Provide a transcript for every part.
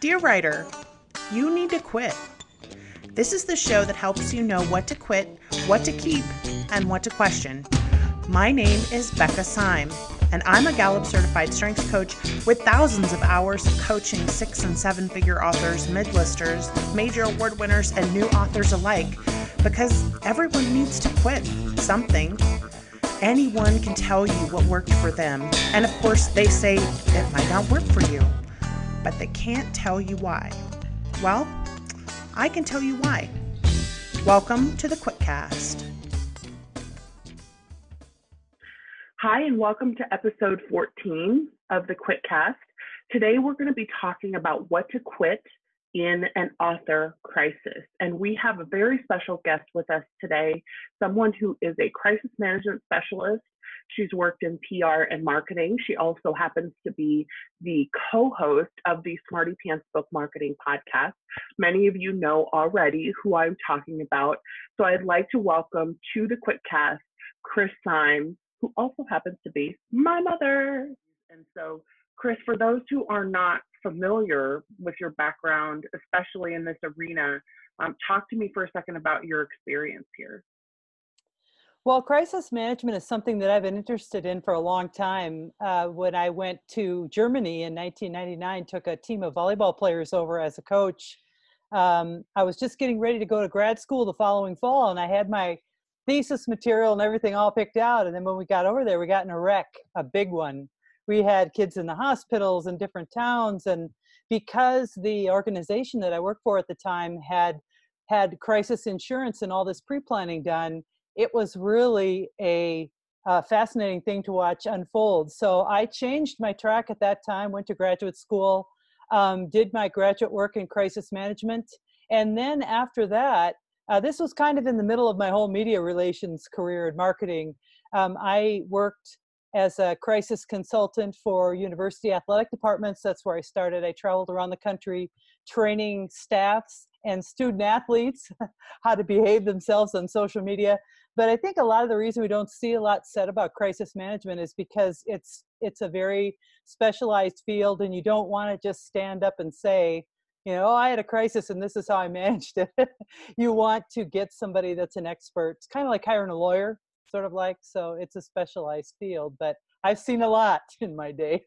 Dear writer, you need to quit. This is the show that helps you know what to quit, what to keep, and what to question. My name is Becca Syme, and I'm a Gallup certified strengths coach with thousands of hours of coaching six and seven figure authors, mid listers, major award winners, and new authors alike because everyone needs to quit something. Anyone can tell you what worked for them, and of course, they say it might not work for you but they can't tell you why. Well, I can tell you why. Welcome to the QuitCast. Hi, and welcome to episode 14 of the QuitCast. Today, we're going to be talking about what to quit in an author crisis. And we have a very special guest with us today, someone who is a crisis management specialist She's worked in PR and marketing. She also happens to be the co host of the Smarty Pants Book Marketing Podcast. Many of you know already who I'm talking about. So I'd like to welcome to the QuitCast Chris Syme, who also happens to be my mother. And so, Chris, for those who are not familiar with your background, especially in this arena, um, talk to me for a second about your experience here. Well, crisis management is something that I've been interested in for a long time. Uh, when I went to Germany in 1999, took a team of volleyball players over as a coach. Um, I was just getting ready to go to grad school the following fall, and I had my thesis material and everything all picked out. And then when we got over there, we got in a wreck, a big one. We had kids in the hospitals in different towns, and because the organization that I worked for at the time had had crisis insurance and all this pre-planning done it was really a, a fascinating thing to watch unfold. So I changed my track at that time, went to graduate school, um, did my graduate work in crisis management. And then after that, uh, this was kind of in the middle of my whole media relations career in marketing. Um, I worked as a crisis consultant for university athletic departments. That's where I started. I traveled around the country training staffs and student athletes how to behave themselves on social media. But i think a lot of the reason we don't see a lot said about crisis management is because it's it's a very specialized field and you don't want to just stand up and say you know oh, i had a crisis and this is how i managed it. You want to get somebody that's an expert. It's kind of like hiring a lawyer sort of like so it's a specialized field but i've seen a lot in my day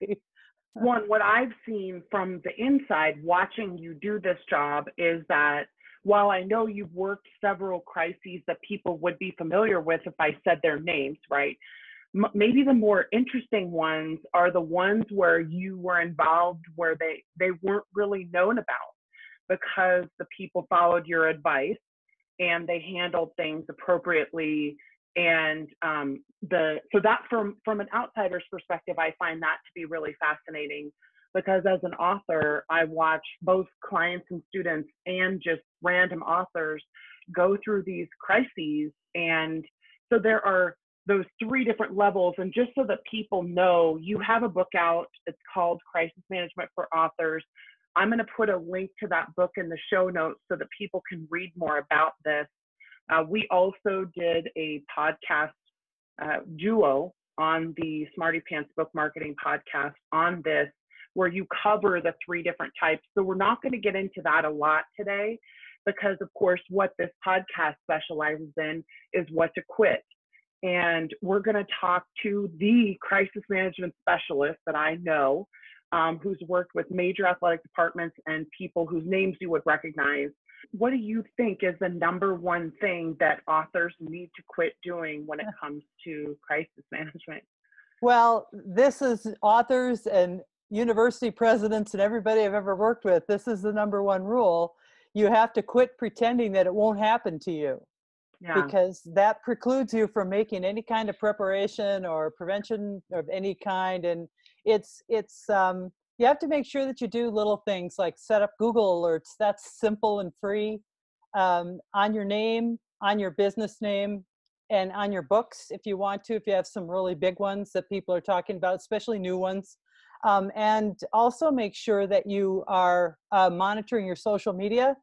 one what i've seen from the inside watching you do this job is that while I know you've worked several crises that people would be familiar with if I said their names, right? M- maybe the more interesting ones are the ones where you were involved where they they weren't really known about because the people followed your advice and they handled things appropriately and um, the so that from from an outsider's perspective i find that to be really fascinating because as an author, I watch both clients and students and just random authors go through these crises. And so there are those three different levels. And just so that people know, you have a book out. It's called Crisis Management for Authors. I'm going to put a link to that book in the show notes so that people can read more about this. Uh, we also did a podcast uh, duo on the Smarty Pants Book Marketing podcast on this where you cover the three different types. So we're not going to get into that a lot today because, of course, what this podcast specializes in is what to quit. And we're going to talk to the crisis management specialist that I know um, who's worked with major athletic departments and people whose names you would recognize. What do you think is the number one thing that authors need to quit doing when it comes to crisis management? Well, this is authors and university presidents and everybody I've ever worked with, this is the number one rule. You have to quit pretending that it won't happen to you. Yeah. Because that precludes you from making any kind of preparation or prevention of any kind. And it's it's um you have to make sure that you do little things like set up Google alerts. That's simple and free. Um, on your name, on your business name, and on your books if you want to, if you have some really big ones that people are talking about, especially new ones. Um, and also make sure that you are uh, monitoring your social media.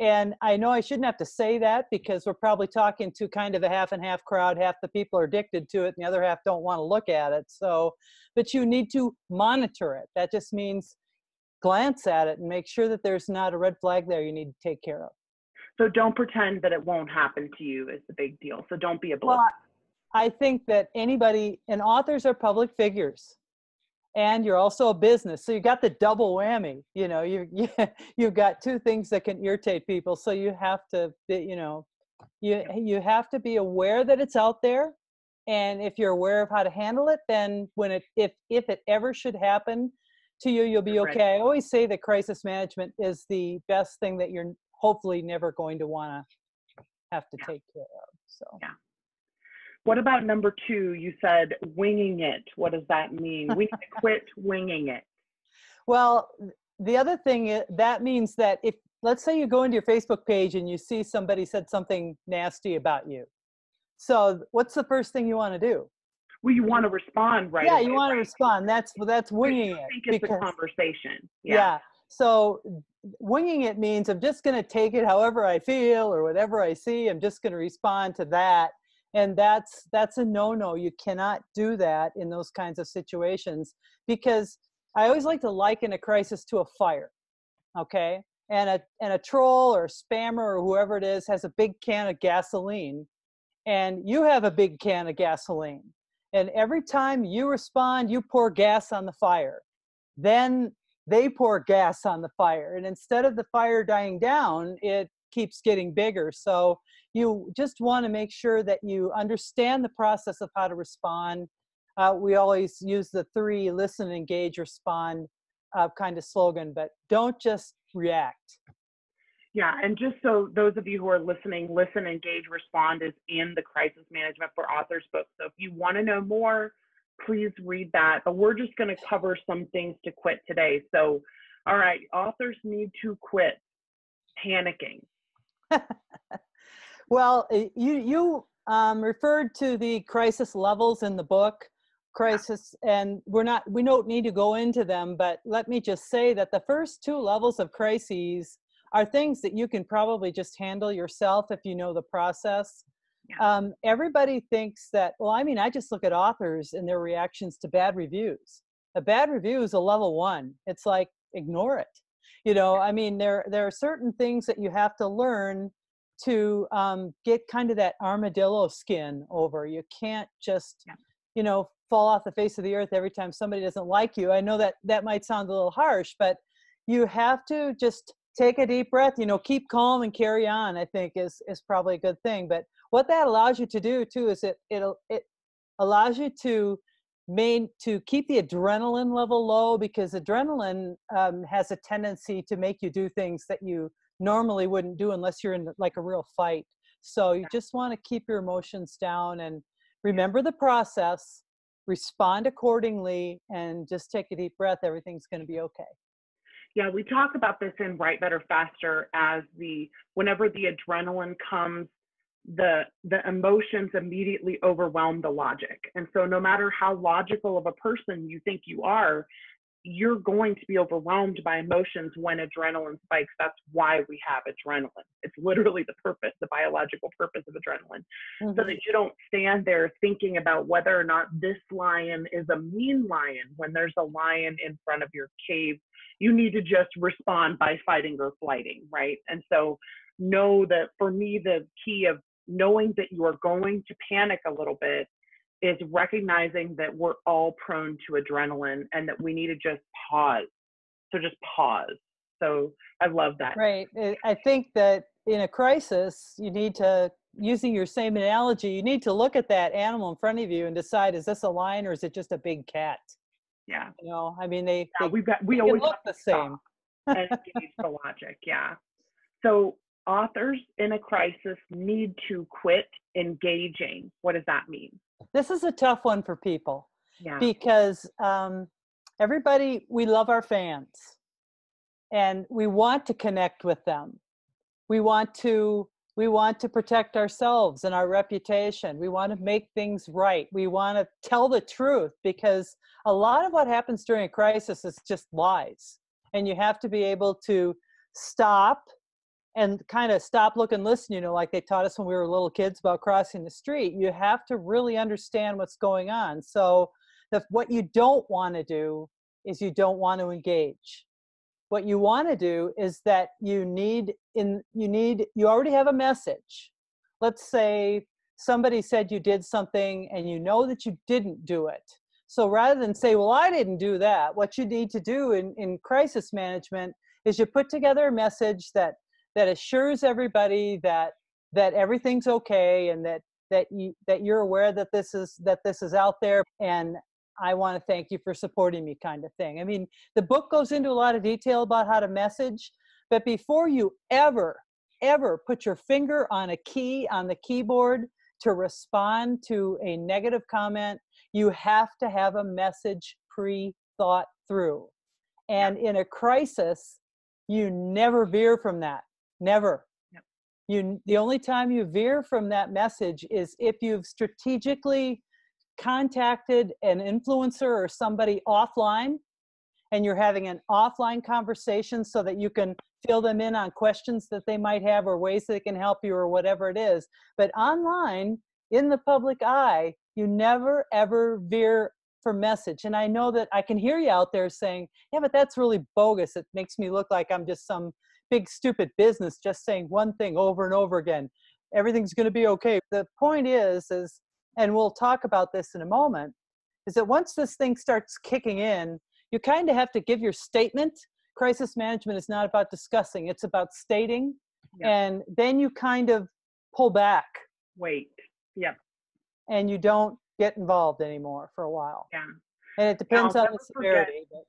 And I know I shouldn't have to say that because we're probably talking to kind of a half and half crowd. Half the people are addicted to it, and the other half don't want to look at it. So, but you need to monitor it. That just means glance at it and make sure that there's not a red flag there you need to take care of. So don't pretend that it won't happen to you is the big deal. So don't be a well, I think that anybody and authors are public figures and you're also a business so you got the double whammy you know you, you you've got two things that can irritate people so you have to you know you you have to be aware that it's out there and if you're aware of how to handle it then when it if if it ever should happen to you you'll be okay. I always say that crisis management is the best thing that you're hopefully never going to want to have to yeah. take care of so. Yeah what about number two? You said winging it. What does that mean? We need to quit winging it. Well, the other thing is, that means that if let's say you go into your Facebook page and you see somebody said something nasty about you. So what's the first thing you want to do? Well, you want to respond right. Yeah, away, you want right? to respond. That's that's winging I it. think it's because, a conversation. yeah. Yeah. So winging it means I'm just going to take it however I feel or whatever I see. I'm just going to respond to that and that's that's a no-no you cannot do that in those kinds of situations because i always like to liken a crisis to a fire okay? And a and a troll or a spammer or whoever it is has a big can of gasoline and you have a big can of gasoline and every time you respond you pour gas on the fire. Then they pour gas on the fire and instead of the fire dying down it keeps getting bigger. So you just want to make sure that you understand the process of how to respond. Uh, we always use the three listen, engage, respond uh, kind of slogan, but don't just react. Yeah, and just so those of you who are listening, listen, engage, respond is in the Crisis Management for Authors book. So if you want to know more, please read that. But we're just going to cover some things to quit today. So, all right, authors need to quit panicking. Well, eh, you you um, referred to the crisis levels in the book, crisis, and we're not we don't need to go into them, but let me just say that the first two levels of crises are things that you can probably just handle yourself if you know the process. Yeah. Um, everybody thinks that. Well, I mean, I just look at authors and their reactions to bad reviews. A bad review is a level one. It's like ignore it. You know, I mean, there there are certain things that you have to learn to um, get kind of that armadillo skin over. You can't just, yeah. you know, fall off the face of the earth every time somebody doesn't like you. I know that that might sound a little harsh, but you have to just take a deep breath. You know, keep calm and carry on. I think is is probably a good thing. But what that allows you to do too is it it it allows you to main to keep the adrenaline level low because adrenaline um, has a tendency to make you do things that you normally wouldn't do unless you're in like a real fight. So you just want to keep your emotions down and remember the process, respond accordingly, and just take a deep breath. Everything's going to be okay. Yeah, we talk about this in Write Better Faster as the whenever the adrenaline comes, the the emotions immediately overwhelm the logic. And so no matter how logical of a person you think you are, you're going to be overwhelmed by emotions when adrenaline spikes. That's why we have adrenaline. It's literally the purpose, the biological purpose of adrenaline, mm-hmm. so that you don't stand there thinking about whether or not this lion is a mean lion when there's a lion in front of your cave. You need to just respond by fighting or flighting, right? And so, know that for me, the key of knowing that you are going to panic a little bit is recognizing that we're all prone to adrenaline and that we need to just pause. So just pause. So I love that. Right. I think that in a crisis, you need to, using your same analogy, you need to look at that animal in front of you and decide is this a lion or is it just a big cat? Yeah. You know, I mean, they, yeah, they, we've got, we always look the same. and engage the logic. Yeah. So authors in a crisis need to quit engaging. What does that mean? This is a tough one for people yeah. because um, everybody, we love our fans and we want to connect with them. We want to we want to protect ourselves and our reputation. We want to make things right. We want to tell the truth because a lot of what happens during a crisis is just lies. And you have to be able to stop and kind of stop, look, and listen, you know, like they taught us when we were little kids about crossing the street. You have to really understand what's going on. So, the, what you don't want to do is you don't want to engage. what you want to do is that you need in you need you already have a message let's say somebody said you did something and you know that you didn't do it so rather than say well i didn't do that what you need to do in, in crisis management is you put together a message that that assures everybody that that everything's okay and that that you that you're aware that this is that this is out there and I want to thank you for supporting me, kind of thing. I mean, the book goes into a lot of detail about how to message, but before you ever, ever put your finger on a key on the keyboard to respond to a negative comment, you have to have a message pre thought through. And in a crisis, you never veer from that. Never. Yep. You, the only time you veer from that message is if you've strategically contacted an influencer or somebody offline and you're having an offline conversation so that you can fill them in on questions that they might have or ways they can help you or whatever it is. But online, in the public eye, you never ever veer for message. And I know that I can hear you out there saying, yeah, but that's really bogus. It makes me look like I'm just some big stupid business just saying one thing over and over again. Everything's going to be okay. The point is, is and we'll talk about this in a moment, is that once this thing starts kicking in, you kind of have to give your statement. Crisis management is not about discussing, it's about stating. Yeah. And then you kind of pull back. Wait. Yep. And you don't get involved anymore for a while. Yeah. And it depends on the severity. Forget,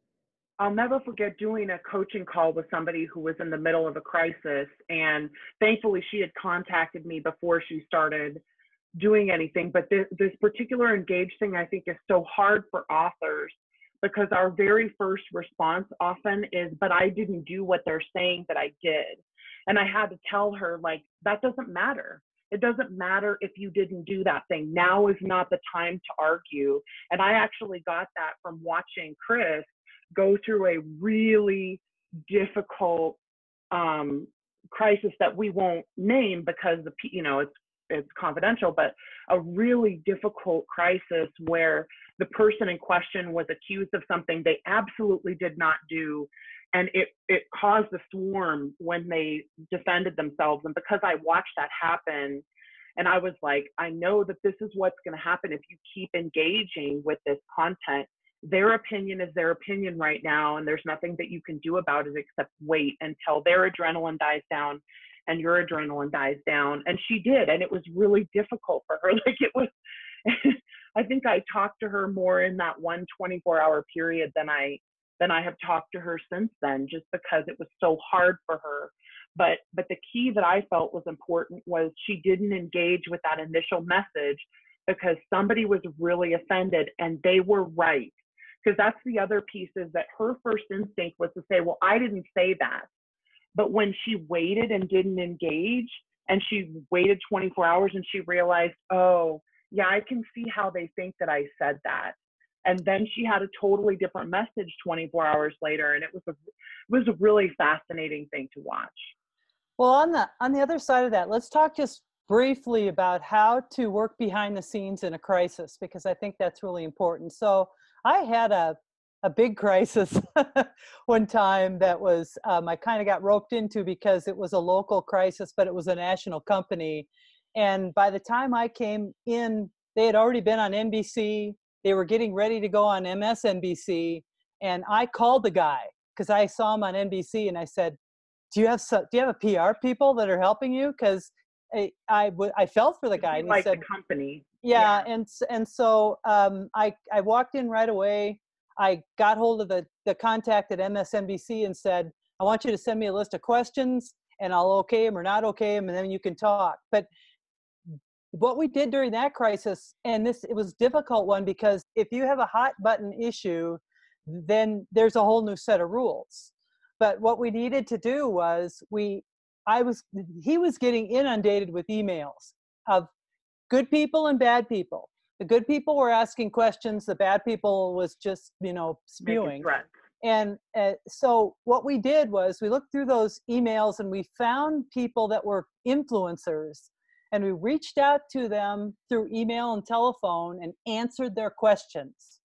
I'll never forget doing a coaching call with somebody who was in the middle of a crisis. And thankfully, she had contacted me before she started doing anything. But this, this particular engage thing, I think, is so hard for authors because our very first response often is, but I didn't do what they're saying that I did. And I had to tell her, like, that doesn't matter. It doesn't matter if you didn't do that thing. Now is not the time to argue. And I actually got that from watching Chris go through a really difficult um, crisis that we won't name because the you know it's it's confidential, but a really difficult crisis where the person in question was accused of something they absolutely did not do. And it, it caused a swarm when they defended themselves. And because I watched that happen, and I was like, I know that this is what's going to happen if you keep engaging with this content. Their opinion is their opinion right now, and there's nothing that you can do about it except wait until their adrenaline dies down and your adrenaline dies down. And she did. And it was really difficult for her. Like it was, I think I talked to her more in that one 24 hour period than I, than I have talked to her since then, just because it was so hard for her. But, but the key that I felt was important was she didn't engage with that initial message because somebody was really offended and they were right because that's the other piece is that her first instinct was to say well i didn't say that but when she waited and didn't engage, and she waited 24 hours and she realized, oh, yeah, I can see how they think that I said that. And then she had a totally different message 24 hours later, and it was a it was a really fascinating thing to watch. Well, on the on the other side of that, let's talk just briefly about how to work behind the scenes in a crisis because I think that's really important. So I had a a big crisis one time that was um, I kind of got roped into because it was a local crisis, but it was a national company. And by the time I came in, they had already been on NBC. They were getting ready to go on MSNBC, and I called the guy because I saw him on NBC, and I said, "Do you have do you have a PR people that are helping you?" Because I, I, I felt for the guy. And he like said, the company. Yeah, yeah, and and so um, I I walked in right away I got hold of the, the contact at MSNBC and said, I want you to send me a list of questions and I'll okay them or not okay them and then you can talk. But what we did during that crisis, and this it was difficult one because if you have a hot button issue, then there's a whole new set of rules. But what we needed to do was we I was he was getting inundated with emails of good people and bad people. The good people were asking questions the bad people was just you know spewing. and uh, so what we did was we looked through those emails and we found people that were influencers and we reached out to them through email and telephone and answered their questions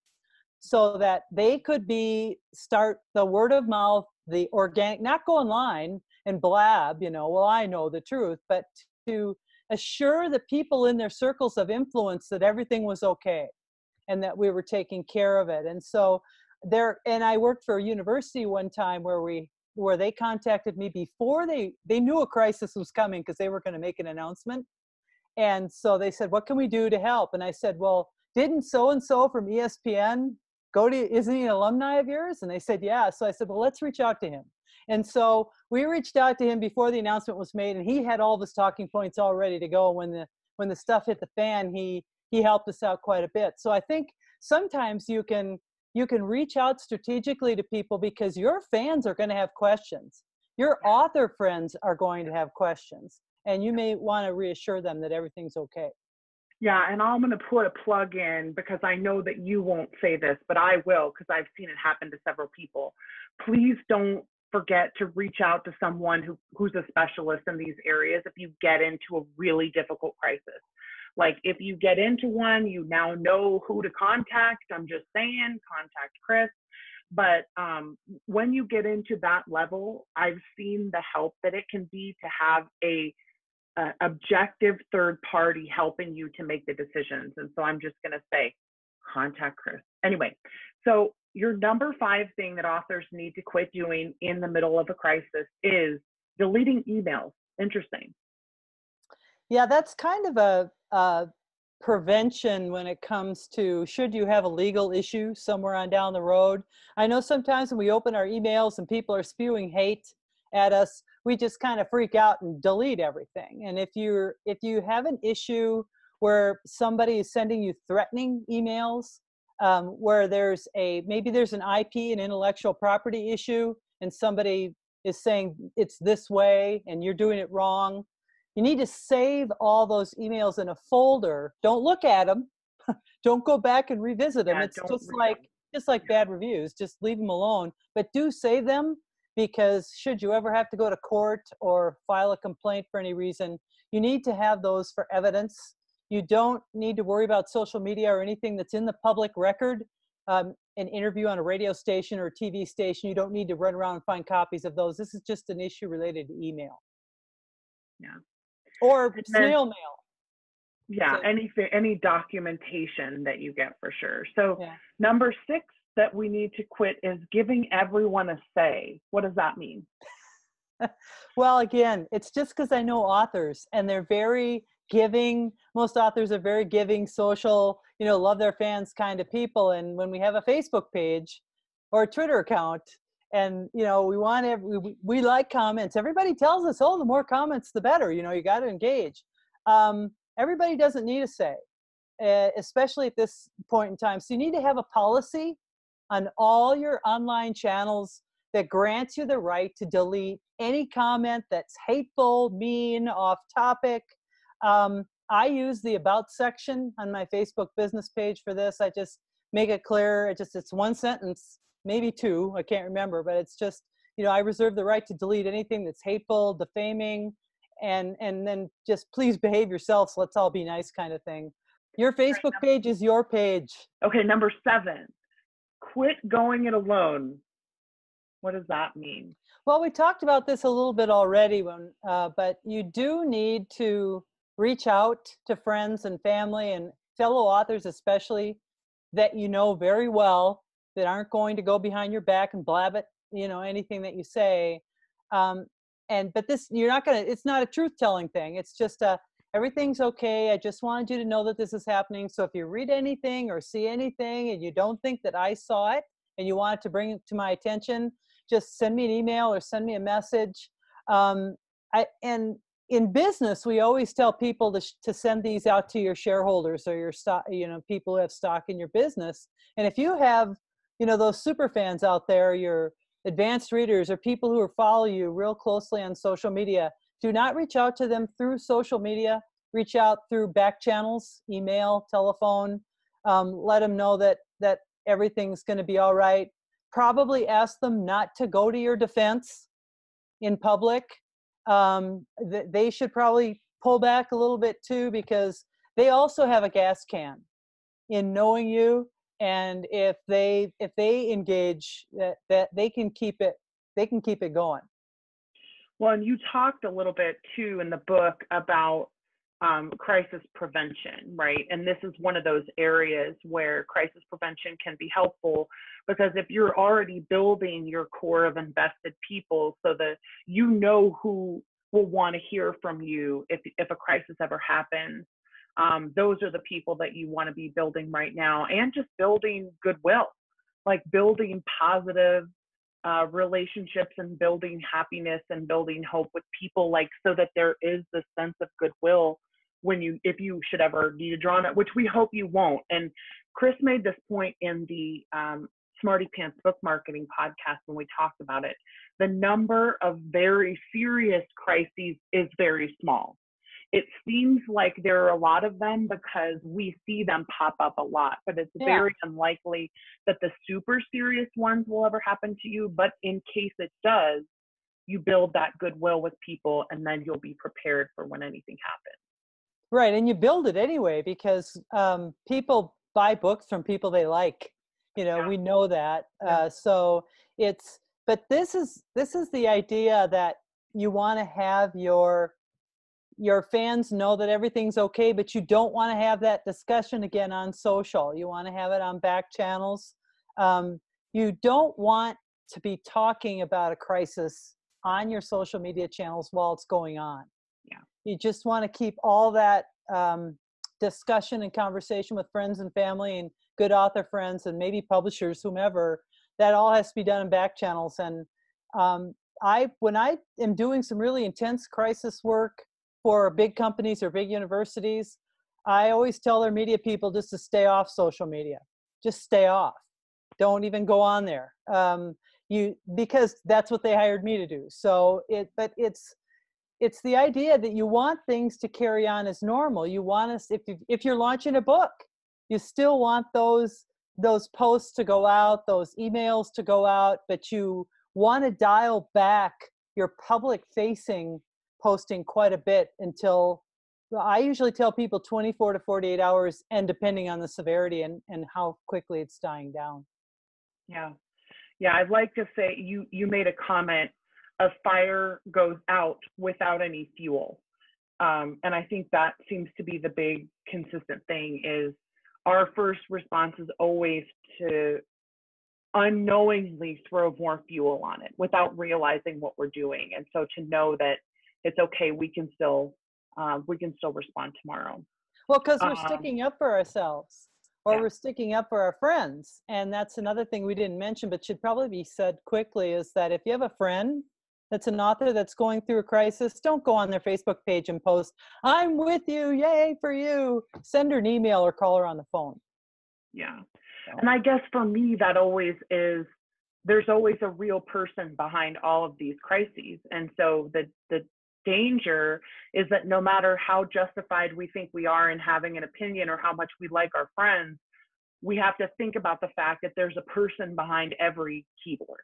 so that they could be start the word of mouth the organic not go online and blab you know well i know the truth but to assure the people in their circles of influence that everything was okay and that we were taking care of it. And so there and i worked for a university one time where we where they contacted me before they they knew a crisis was coming because they were going to make an announcement. And so they said what can we do to help? And i said well didn't so and so from espn go to isn't he an alumni of yours? And they said yeah. So i said well let's reach out to him and so we reached out to him before the announcement was made and he had all of his talking points all ready to go. When the when the stuff hit the fan he he helped us out quite a bit. So i think sometimes you can you can reach out strategically to people because your fans are going to have questions. Your author friends are going to have questions and you may want to reassure them that everything's okay. Yeah, and I'm going to put a plug in because I know that you won't say this, but I will because I've seen it happen to several people. Please don't forget to reach out to someone who, who's a specialist in these areas if you get into a really difficult crisis. Like if you get into one, you now know who to contact. I'm just saying, contact Chris. But um, when you get into that level, I've seen the help that it can be to have a objective third party helping you to make the decisions. And so I'm just going to say, contact Chris. Anyway, so your number five thing that authors need to quit doing in the middle of a crisis is deleting emails. Interesting. Yeah, that's kind of a, a prevention when it comes to should you have a legal issue somewhere on down the road. I know sometimes when we open our emails and people are spewing hate at us, we just kind of freak out and delete everything. And if you're if you have an issue where somebody is sending you threatening emails, um, where there's a maybe there's an IP, an intellectual property issue, and somebody is saying it's this way and you're doing it wrong, you need to save all those emails in a folder. Don't look at them. don't go back and revisit them. Yeah, it's just like them. just like yeah. bad reviews. Just leave them alone. But do save them because should you ever have to go to court or file a complaint for any reason, you need to have those for evidence. You don't need to worry about social media or anything that's in the public record. Um, an interview on a radio station or TV station, you don't need to run around and find copies of those. This is just an issue related to email. Yeah. Or then, snail mail. Yeah, so, anything, any documentation that you get for sure. So yeah. number six that we need to quit is giving everyone a say. What does that mean? well, again, it's just because I know authors and they're very giving. Most authors are very giving, social, you know, love their fans kind of people. And when we have a Facebook page or a Twitter account, and you know we want every, we, we like comments everybody tells us oh the more comments the better you know you got to engage um, everybody doesn't need a say especially at this point in time so you need to have a policy on all your online channels that grants you the right to delete any comment that's hateful, mean, off topic. Um, I use the about section on my Facebook business page for this. I just make it clear. It just it's one sentence, maybe two. I can't remember, but it's just you know I reserve the right to delete anything that's hateful, defaming, and and then just please behave yourselves. Let's all be nice, kind of thing. Your Facebook page is your page. Okay, number seven quit going it alone. What does that mean? Well, we talked about this a little bit already, when, uh, but you do need to reach out to friends and family and fellow authors, especially that you know very well that aren't going to go behind your back and blab it, you know, anything that you say. Um, and but this, you're not gonna. It's not a truth telling thing. It's just a everything's okay. I just wanted you to know that this is happening. So if you read anything or see anything and you don't think that I saw it and you want to bring it to my attention, just send me an email or send me a message. Um, I, and in business, we always tell people to, to send these out to your shareholders or your stock, you know, people who have stock in your business. And if you have, you know, those super fans out there, your advanced readers or people who follow you real closely on social media, do not reach out to them through social media. Reach out through back channels, email, telephone. Um, let them know that that everything's going to be all right. Probably ask them not to go to your defense in public. Um, th- they should probably pull back a little bit too because they also have a gas can in knowing you and if they if they engage that that they can keep it they can keep it going. Well and you talked a little bit too in the book about um, crisis prevention right? And this is one of those areas where crisis prevention can be helpful because if you're already building your core of invested people so that you know who will want to hear from you if if a crisis ever happens um, those are the people that you want to be building right now and just building goodwill like building positive uh, relationships and building happiness and building hope with people like so that there is this sense of goodwill when you if you should ever need draw on it which we hope you won't and chris made this point in the um, smarty pants book marketing podcast when we talked about it the number of very serious crises is very small it seems like there are a lot of them because we see them pop up a lot, but it's yeah. very unlikely that the super serious ones will ever happen to you. But in case it does, you build that goodwill with people and then you'll be prepared for when anything happens. Right. And you build it anyway because um, people buy books from people they like. You know, yeah. we know that. Yeah. Uh, so it's, but this is this is the idea that you want to have your your fans know that everything's okay, but you don't want to have that discussion again on social. You want to have it on back channels. Um, you don't want to be talking about a crisis on your social media channels while it's going on. You just want to keep all that um, discussion and conversation with friends and family and good author friends and maybe publishers, whomever. That all has to be done in back channels. And um, I, when I am doing some really intense crisis work, for big companies or big universities, I always tell their media people just to stay off social media. Just stay off. Don't even go on there. Um, you because that's what they hired me to do. So it, but it's it's the idea that you want things to carry on as normal. You want us if you, if you're launching a book, you still want those those posts to go out, those emails to go out, but you want to dial back your public facing posting quite a bit until I usually tell people 24 to 48 hours, and depending on the severity and, and how quickly it's dying down. Yeah. Yeah. I'd like to say you, you made a comment a fire goes out without any fuel. Um, and I think that seems to be the big consistent thing is our first response is always to unknowingly throw more fuel on it without realizing what we're doing. And so to know that it's okay. We can still uh, we can still respond tomorrow. Well, because we're um, sticking up for ourselves, or yeah. we're sticking up for our friends, and that's another thing we didn't mention, but should probably be said quickly is that if you have a friend that's an author that's going through a crisis, don't go on their Facebook page and post, "I'm with you, yay for you." Send her an email or call her on the phone. Yeah, and I guess for me that always is there's always a real person behind all of these crises and so the the danger is that no matter how justified we think we are in having an opinion or how much we like our friends, we have to think about the fact that there's a person behind every keyboard.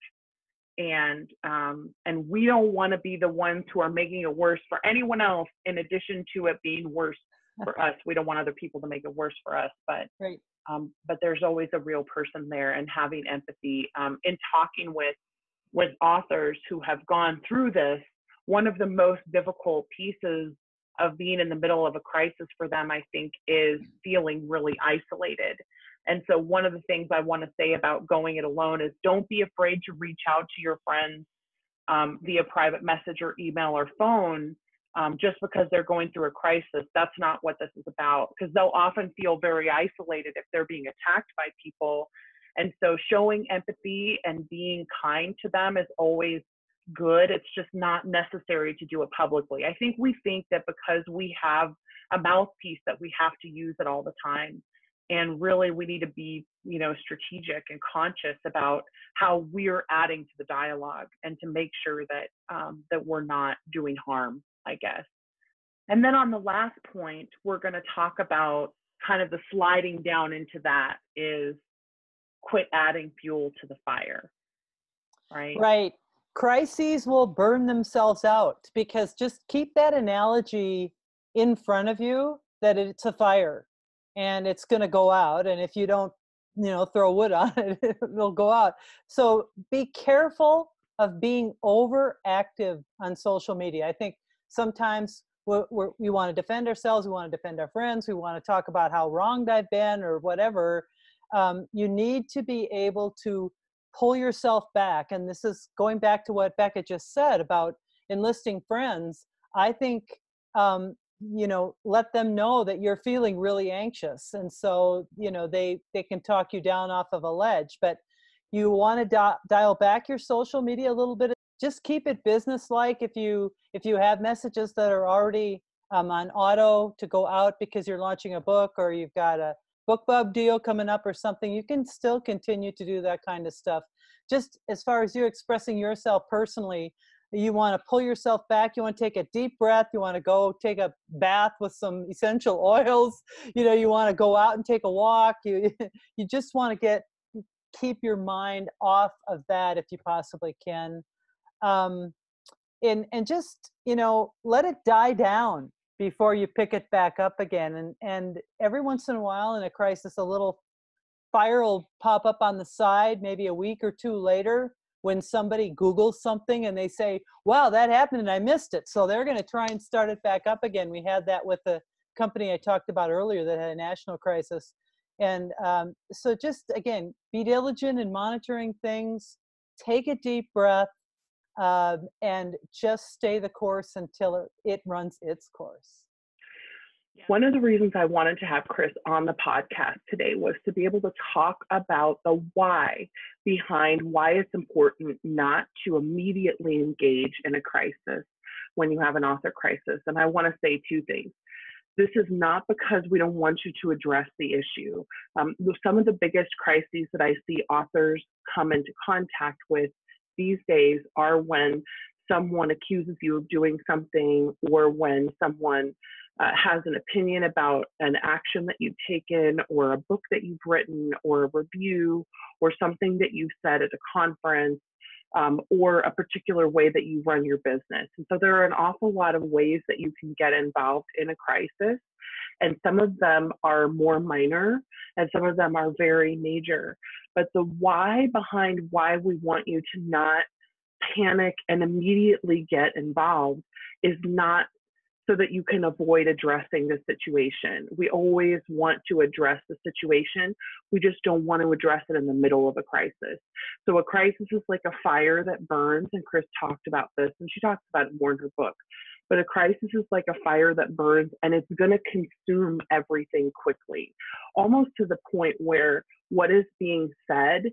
And um, and we don't want to be the ones who are making it worse for anyone else. In addition to it being worse for us, we don't want other people to make it worse for us. But right. um, but there's always a real person there, and having empathy um, in talking with with authors who have gone through this one of the most difficult pieces of being in the middle of a crisis for them, I think, is feeling really isolated. And so, one of the things I want to say about going it alone is don't be afraid to reach out to your friends um, via private message or email or phone um, just because they're going through a crisis. That's not what this is about because they'll often feel very isolated if they're being attacked by people. And so, showing empathy and being kind to them is always good. It's just not necessary to do it publicly. I think we think that because we have a mouthpiece that we have to use it all the time. And really, we need to be, you know, strategic and conscious about how we're adding to the dialogue and to make sure that um, that we're not doing harm. I guess. And then on the last point, we're going to talk about kind of the sliding down into that is quit adding fuel to the fire. Right. Right crises will burn themselves out because just keep that analogy in front of you that it's a fire and it's going to go out and if you don't you know throw wood on it it'll go out. So be careful of being overactive on social media. I think sometimes we're, we're, we want to defend ourselves we want to defend our friends we want to talk about how wronged i've been or whatever um, you need to be able to pull yourself back and this is going back to what becca just said about enlisting friends. I think um, you know let them know that you're feeling really anxious and so you know they they can talk you down off of a ledge but you want to di- dial back your social media a little bit just keep it business like if you if you have messages that are already um, on auto to go out because you're launching a book or you've got a book bookbub deal coming up or something you can still continue to do that kind of stuff. Just as far as you expressing yourself personally you want to pull yourself back you want to take a deep breath you want to go take a bath with some essential oils you know you want to go out and take a walk you you just want to get keep your mind off of that if you possibly can. Um and and just you know let it die down before you pick it back up again and and every once in a while in a crisis a little fire will pop up on the side maybe a week or two later when somebody Googles something and they say, wow, that happened and I missed it. So they're going to try and start it back up again. We had that with the company I talked about earlier that had a national crisis. And um, so just again, be diligent in monitoring things, take a deep breath, um, and just stay the course until it, it runs its course. One of the reasons I wanted to have Chris on the podcast today was to be able to talk about the why behind why it's important not to immediately engage in a crisis when you have an author crisis. And I want to say two things. This is not because we don't want you to address the issue. Um, some of the biggest crises that I see authors come into contact with these days are when someone accuses you of doing something or when someone uh, has an opinion about an action that you've taken or a book that you've written or a review or something that you've said at a conference um, or a particular way that you run your business. And so there are an awful lot of ways that you can get involved in a crisis. And some of them are more minor and some of them are very major. But the why behind why we want you to not panic and immediately get involved is not so that you can avoid addressing the situation. We always want to address the situation. We just don't want to address it in the middle of a crisis. So a crisis is like a fire that burns, and Chris talked about this, and she talks about it more in her book. But a crisis is like a fire that burns and it's going to consume everything quickly, almost to the point where what is being said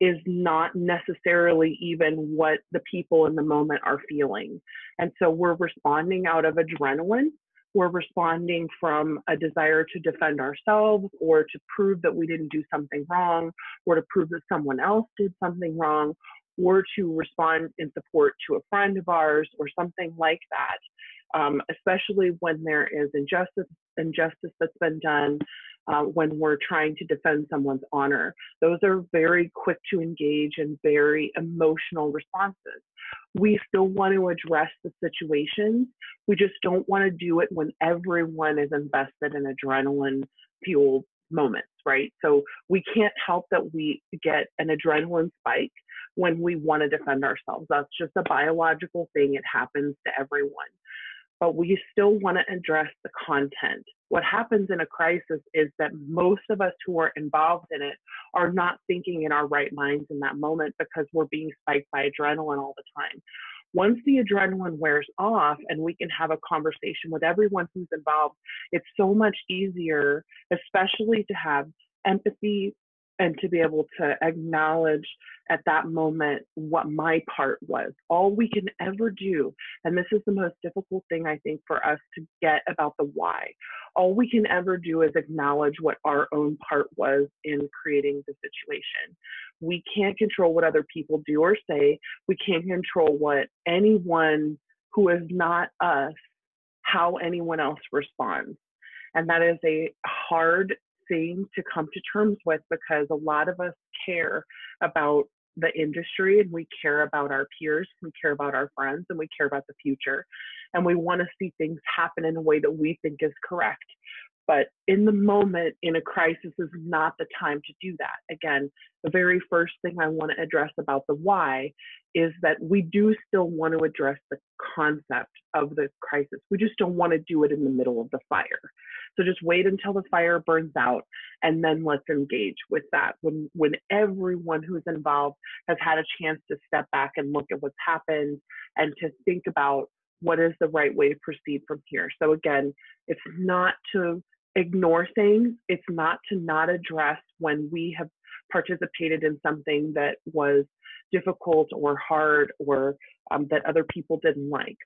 is not necessarily even what the people in the moment are feeling. And so we're responding out of adrenaline. We're responding from a desire to defend ourselves or to prove that we didn't do something wrong or to prove that someone else did something wrong or to respond in support to a friend of ours or something like that. Um, especially when there is injustice, injustice that's been done, uh, when we're trying to defend someone's honor. Those are very quick to engage and very emotional responses. We still want to address the situations. We just don't want to do it when everyone is invested in adrenaline fueled moments, right? So we can't help that we get an adrenaline spike when we want to defend ourselves. That's just a biological thing. It happens to everyone but we still want to address the content. What happens in a crisis is that most of us who are involved in it are not thinking in our right minds in that moment because we're being spiked by adrenaline all the time. Once the adrenaline wears off and we can have a conversation with everyone who's involved, it's so much easier, especially to have empathy and to be able to acknowledge at that moment what my part was. All we can ever do, and this is the most difficult thing I think for us to get about the why, all we can ever do is acknowledge what our own part was in creating the situation. We can't control what other people do or say, we can't control what anyone who is not us, how anyone else responds. And that is a hard thing to come to terms with because a lot of us care about the industry and we care about our peers, we care about our friends, and we care about the future. And we want to see things happen in a way that we think is correct. But in the moment, in a crisis, is not the time to do that. Again, the very first thing I want to address about the why is that we do still want to address the concept of the crisis. We just don't want to do it in the middle of the fire. So just wait until the fire burns out and then let's engage with that when when everyone who's involved has had a chance to step back and look at what's happened and to think about what is the right way to proceed from here. So again, it's not to ignore things, it's not to not address when we have participated in something that was difficult or hard or um, that other people didn't like.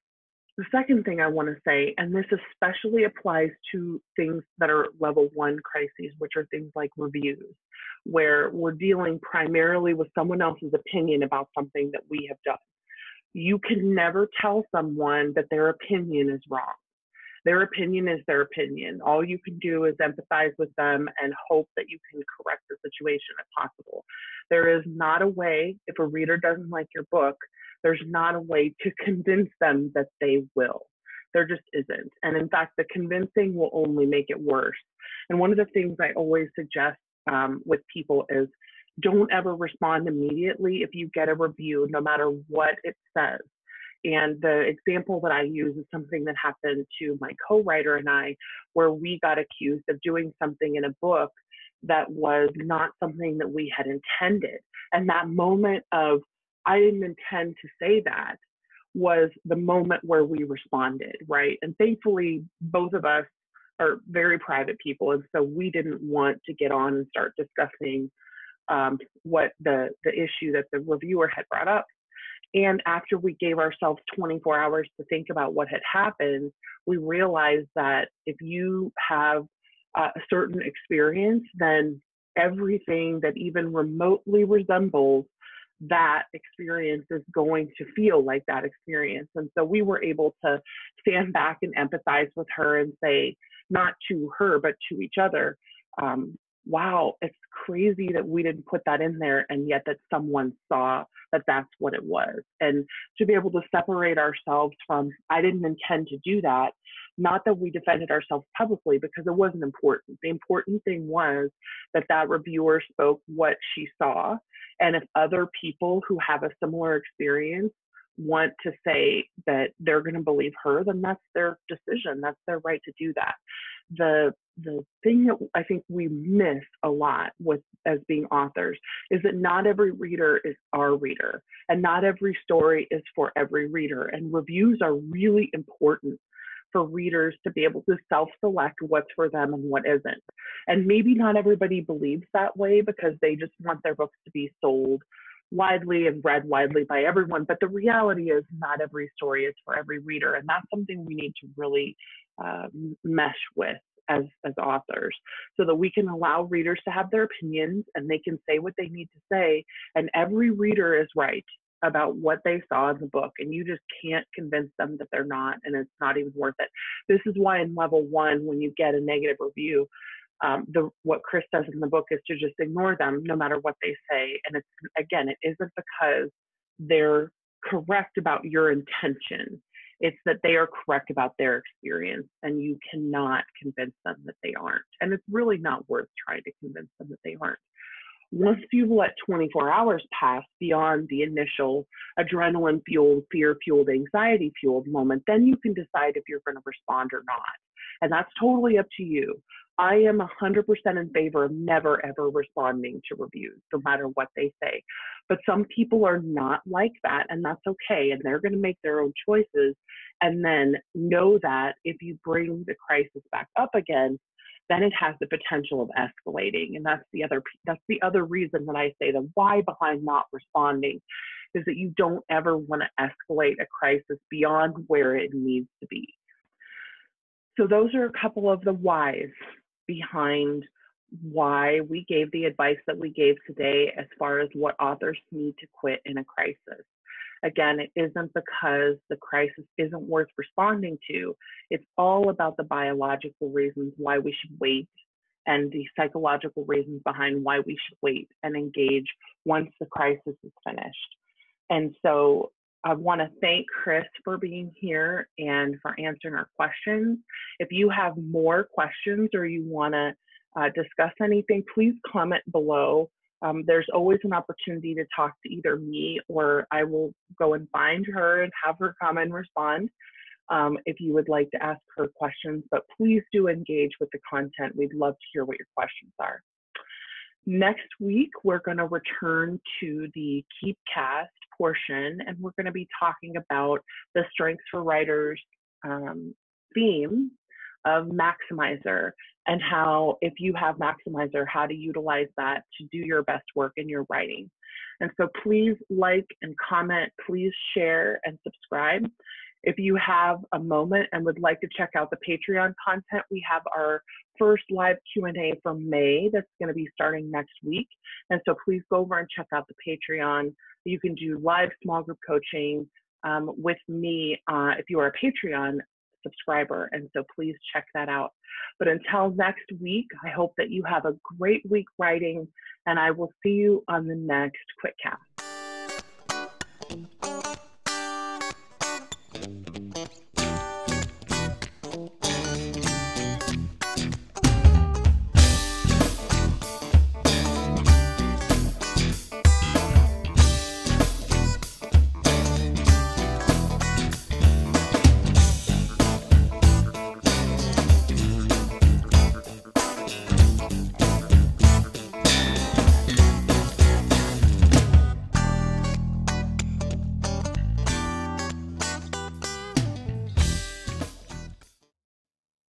The second thing I want to say, and this especially applies to things that are level one crises, which are things like reviews, where we're dealing primarily with someone else's opinion about something that we have done. You can never tell someone that their opinion is wrong. Their opinion is their opinion. All you can do is empathize with them and hope that you can correct the situation if possible. There is not a way, if a reader doesn't like your book, there's not a way to convince them that they will. There just isn't. And in fact, the convincing will only make it worse. And one of the things I always suggest um, with people is don't ever respond immediately if you get a review, no matter what it says. And the example that I use is something that happened to my co writer and I, where we got accused of doing something in a book that was not something that we had intended. And that moment of, I didn't intend to say that, was the moment where we responded, right? And thankfully, both of us are very private people. And so we didn't want to get on and start discussing um, what the, the issue that the reviewer had brought up. And after we gave ourselves 24 hours to think about what had happened, we realized that if you have a certain experience, then everything that even remotely resembles that experience is going to feel like that experience. And so we were able to stand back and empathize with her and say, not to her, but to each other, um, wow, it's crazy that we didn't put that in there and yet that someone saw that that's what it was. And to be able to separate ourselves from, I didn't intend to do that, not that we defended ourselves publicly because it wasn't important. The important thing was that that reviewer spoke what she saw. And if other people who have a similar experience want to say that they're going to believe her, then that's their decision. That's their right to do that. The the thing that I think we miss a lot with as being authors is that not every reader is our reader, and not every story is for every reader. And reviews are really important for readers to be able to self-select what's for them and what isn't. And maybe not everybody believes that way because they just want their books to be sold widely and read widely by everyone. But the reality is, not every story is for every reader, and that's something we need to really uh, mesh with as as authors so that we can allow readers to have their opinions and they can say what they need to say and every reader is right about what they saw in the book and you just can't convince them that they're not and it's not even worth it this is why in level one when you get a negative review um, the what Chris does in the book is to just ignore them no matter what they say. And it's again, it isn't because they're correct about your intention. It's that they are correct about their experience, and you cannot convince them that they aren't. And it's really not worth trying to convince them that they aren't. Once you've let 24 hours pass beyond the initial adrenaline fueled, fear fueled, anxiety fueled moment, then you can decide if you're going to respond or not. And that's totally up to you. I am 100% in favor of never ever responding to reviews, no matter what they say. But some people are not like that, and that's okay. And they're going to make their own choices. And then know that if you bring the crisis back up again, then it has the potential of escalating. And that's the other that's the other reason that I say the why behind not responding is that you don't ever want to escalate a crisis beyond where it needs to be. So those are a couple of the whys behind why we gave the advice that we gave today as far as what authors need to quit in a crisis. Again, it isn't because the crisis isn't worth responding to. It's all about the biological reasons why we should wait and the psychological reasons behind why we should wait and engage once the crisis is finished. And so I want to thank Chris for being here and for answering our questions. If you have more questions or you want to uh, discuss anything, please comment below. Um, there's always an opportunity to talk to either me or I will go and find her and have her come and respond um, if you would like to ask her questions. But please do engage with the content. We'd love to hear what your questions are. Next week, we're going to return to the KeepCast portion, and we're going to be talking about the Strengths for Writers um, theme of Maximizer and how, if you have Maximizer, how to utilize that to do your best work in your writing. And so please like and comment, please share and subscribe. If you have a moment and would like to check out the Patreon content, we have our first live Q&A for May that's going to be starting next week. And so please go over and check out the Patreon. You can do live small group coaching um, with me uh, if you are a Patreon subscriber. And so please check that out. But until next week, I hope that you have a great week writing, and I will see you on the next QuitCast.